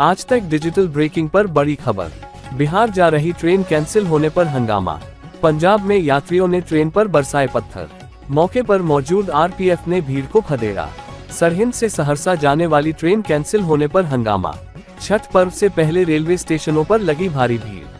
आज तक digital breaking पर बड़ी खबर। बिहार जा रही ट्रेन कैंसिल होने पर हंगामा। पंजाब में यात्रियों ने ट्रेन पर बरसाए पत्थर। मौके पर मौजूद आरपीएफ ने भीड़ को खदेड़ा। सरहिंद से सहरसा जाने वाली ट्रेन कैंसिल होने पर हंगामा। छठ पर्व से पहले रेलवे स्टेशनों पर लगी भारी भीड़।